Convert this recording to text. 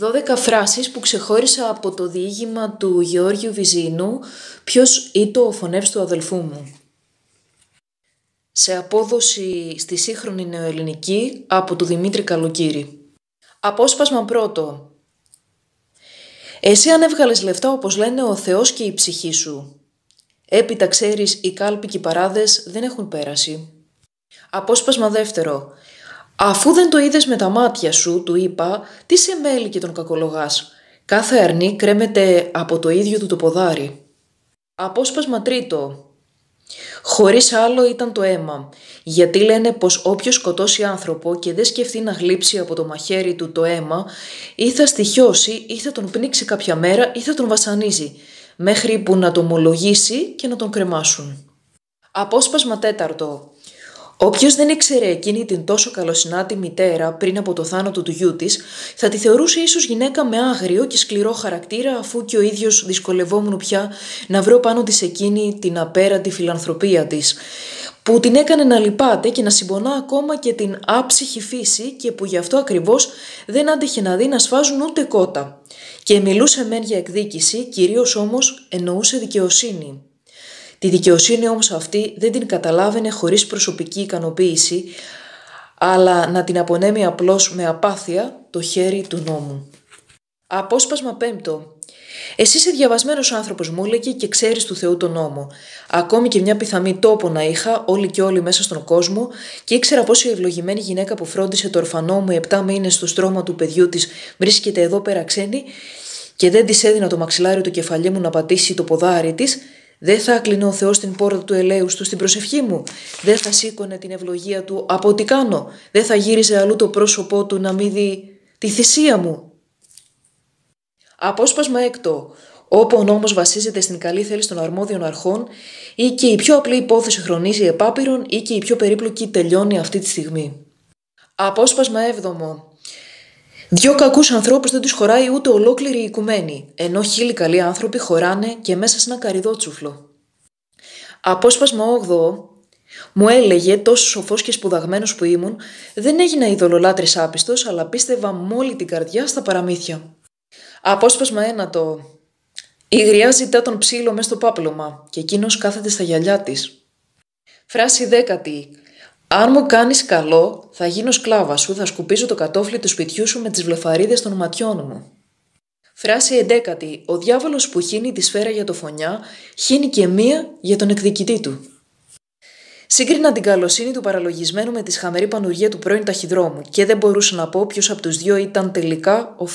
12 φράσεις που ξεχώρισα από το διήγημα του Γεώργιου Βυζινού «Ποιος ήτο ο φωνεύς του αδελφού μου». Σε απόδοση στη σύγχρονη νεοελληνική από του Δημήτρη Καλοκύρη. Απόσπασμα πρώτο. Εσύ αν έβγαλες λεφτά όπως λένε ο Θεός και η ψυχή σου. Έπειτα ξέρεις οι κάλπικοι παράδες δεν έχουν πέραση. Απόσπασμα δεύτερο. Αφού δεν το είδες με τα μάτια σου, του είπα, τι σε μέλη και τον κακολογάς. Κάθε αρνή κρέμεται από το ίδιο του το ποδάρι. Απόσπασμα τρίτο. Χωρίς άλλο ήταν το αίμα, γιατί λένε πως όποιος σκοτώσει άνθρωπο και δεν σκεφτεί να γλύψει από το μαχαίρι του το αίμα, ή θα στοιχιώσει ή θα τον πνίξει κάποια μέρα ή θα τον βασανίζει, μέχρι που να το ομολογήσει και να τον κρεμάσουν. Απόσπασμα τέταρτο. Όποιος δεν ήξερε εκείνη την τόσο καλοσυνάτη μητέρα πριν από το θάνατο του γιού της, θα τη θεωρούσε ίσως γυναίκα με άγριο και σκληρό χαρακτήρα, αφού και ο ίδιος δυσκολευόμουν πια να βρω πάνω της εκείνη την απέραντη φιλανθρωπία της, που την έκανε να λυπάται και να συμπονά ακόμα και την άψυχη φύση και που γι' αυτό ακριβώς δεν άντεχε να δει να σφάζουν ούτε κότα. Και μιλούσε μεν για εκδίκηση, κυρίως όμως εννοούσε δικαιοσύνη. Τη δικαιοσύνη όμως αυτή δεν την καταλάβαινε χωρίς προσωπική ικανοποίηση, αλλά να την απονέμει απλώς με απάθεια το χέρι του νόμου. Απόσπασμα πέμπτο. Εσύ είσαι διαβασμένος άνθρωπος, μου έλεγε και ξέρεις του Θεού τον νόμο. Ακόμη και μια πιθανή τόπο να είχα, όλοι και όλοι μέσα στον κόσμο, και ήξερα πω η ευλογημένη γυναίκα που φρόντισε το ορφανό μου 7 μήνες στο στρώμα του παιδιού της βρίσκεται εδώ πέρα ξένη, και δεν της έδινα το μαξιλάρι του κεφαλιού μου να πατήσει το ποδάρι της, δεν θα κλείνω ο Θεός την πόρτα του ελέους του στην προσευχή μου. Δεν θα σήκωνε την ευλογία του από ό,τι κάνω. Δεν θα γύριζε αλλού το πρόσωπό του να μην δει τη θυσία μου. Απόσπασμα έκτο. Όπου ο νόμος βασίζεται στην καλή θέληση των αρμόδιων αρχών ή και η πιο απλή υπόθεση χρονίζει επάπειρον ή και η πιο περίπλοκη τελειώνει αυτή τη στιγμή. Απόσπασμα έβδομο. Δυο κακούς ανθρώπους δεν τους χωράει ούτε ολόκληρη η οικουμένη, ενώ χίλιοι καλοί άνθρωποι χωράνε και μέσα σε ένα καριδότσουφλο. Απόσπασμα 8 μου έλεγε τόσος σοφός και σπουδαγμένος που ήμουν, δεν έγινα ειδωλολάτρης άπιστος, αλλά πίστευα με όλη την καρδιά στα παραμύθια. Απόσπασμα 1 το η γριά ζητά τον ψήλο μέσα στο πάπλωμα και εκείνος κάθεται στα γυαλιά της. Φράση δέκατη. Αν μου κάνεις καλό, θα γίνω σκλάβα σου, θα σκουπίζω το κατόφλι του σπιτιού σου με τις βλεφαρίδες των ματιών μου. Φράση εντέκατη. Ο διάβολος που χύνει τη σφαίρα για το φωνιά, χύνει και μία για τον εκδικητή του. Σύγκρινα την καλοσύνη του παραλογισμένου με τη σχαμερή πανουργία του πρώην ταχυδρόμου και δεν μπορούσα να πω ποιος από τους δυο ήταν τελικά ο